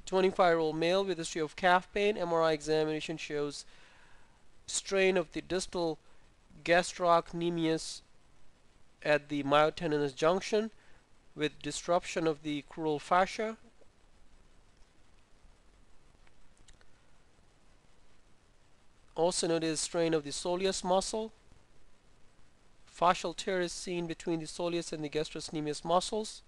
A 25-year-old male with history of calf pain. MRI examination shows strain of the distal gastrocnemius at the myotendinous junction with disruption of the crural fascia. Also noted strain of the soleus muscle. Fascial tear is seen between the soleus and the gastrocnemius muscles.